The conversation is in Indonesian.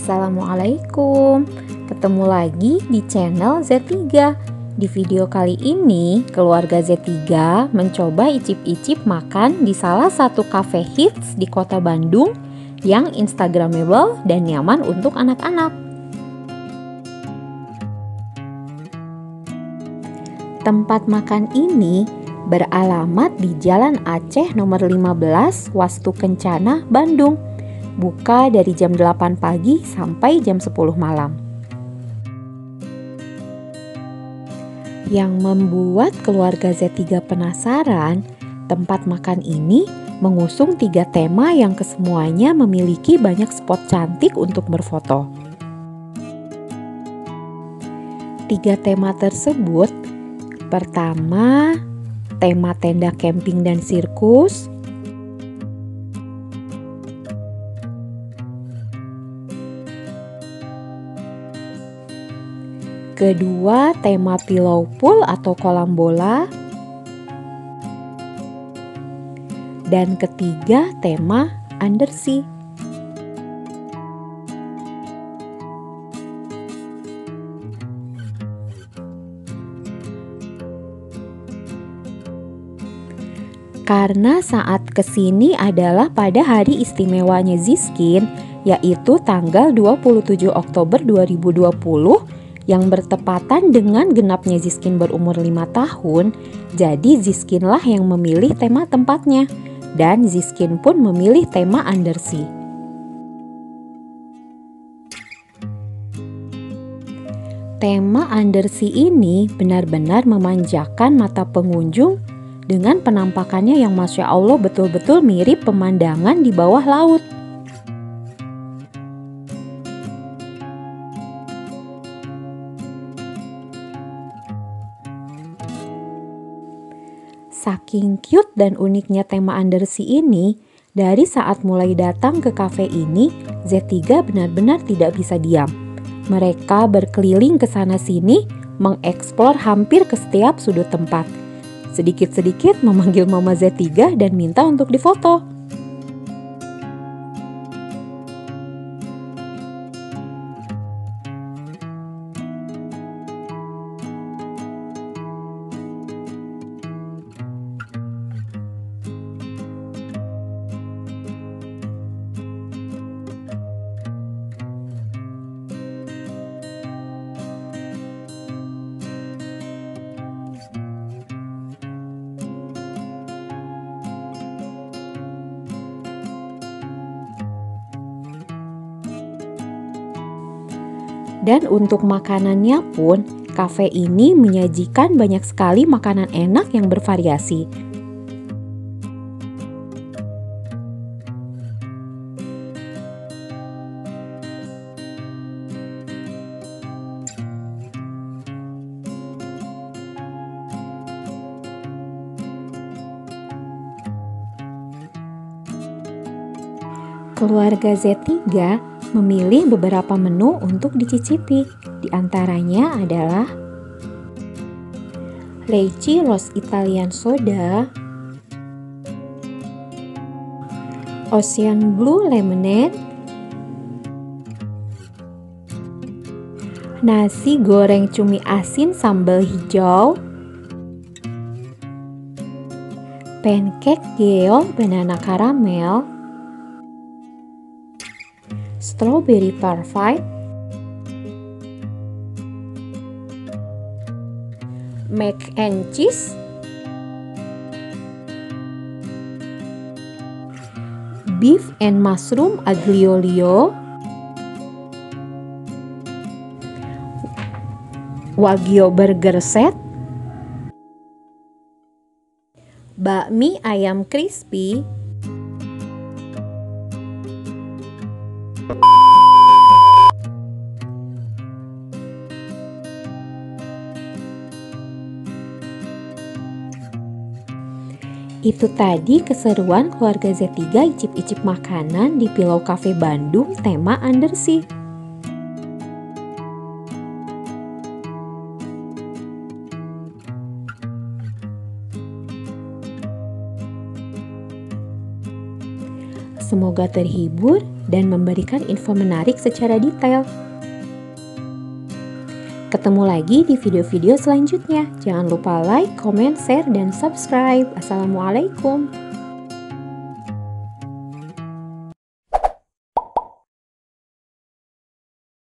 Assalamualaikum Ketemu lagi di channel Z3 Di video kali ini keluarga Z3 mencoba icip-icip makan di salah satu cafe hits di kota Bandung Yang instagramable dan nyaman untuk anak-anak. Tempat makan ini beralamat di Jalan Aceh nomor 15 Wastu Kencana, Bandung buka dari jam 8 pagi sampai jam 10 malam. Yang membuat keluarga Z3 penasaran, tempat makan ini mengusung tiga tema yang kesemuanya memiliki banyak spot cantik untuk berfoto. Tiga tema tersebut, pertama, tema tenda camping dan sirkus, Kedua, tema pillow pool atau kolam bola. Dan ketiga, tema undersea. Karena saat ke sini adalah pada hari istimewanya Ziskin, yaitu tanggal 27 Oktober 2020 yang bertepatan dengan genapnya Ziskin berumur 5 tahun, jadi Ziskinlah yang memilih tema tempatnya dan Ziskin pun memilih tema undersea. Tema undersea ini benar-benar memanjakan mata pengunjung dengan penampakannya yang Masya Allah betul-betul mirip pemandangan di bawah laut. Saking cute dan uniknya tema undersea ini, dari saat mulai datang ke kafe ini, Z3 benar-benar tidak bisa diam. Mereka berkeliling ke sana sini, mengeksplor hampir ke setiap sudut tempat. Sedikit-sedikit memanggil Mama Z3 dan minta untuk difoto. Dan untuk makanannya pun, kafe ini menyajikan banyak sekali makanan enak yang bervariasi. Keluarga Z3 memilih beberapa menu untuk dicicipi. Di antaranya adalah Leci Rose Italian Soda, Ocean Blue Lemonade, nasi goreng cumi asin sambal hijau, pancake geol banana caramel, strawberry parfait, mac and cheese, beef and mushroom aglio olio, wagyu burger set, bakmi ayam crispy, Itu tadi keseruan keluarga Z3 icip-icip makanan di Pilau Cafe Bandung tema undersea. Semoga terhibur dan memberikan info menarik secara detail. Ketemu lagi di video-video selanjutnya. Jangan lupa like, comment, share, dan subscribe. Assalamualaikum.